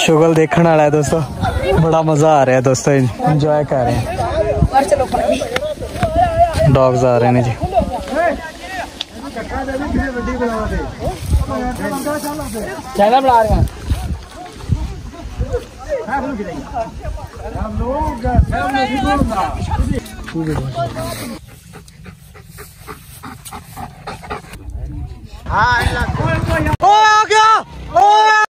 शुगल देखने वाला है दोस्तों। बड़ा मज़ा आ रहा है दोस्तों इंजॉय कर रहे हैं। डॉग्स आ रहे हैं जी। चैनल बना रहे हैं। हाँ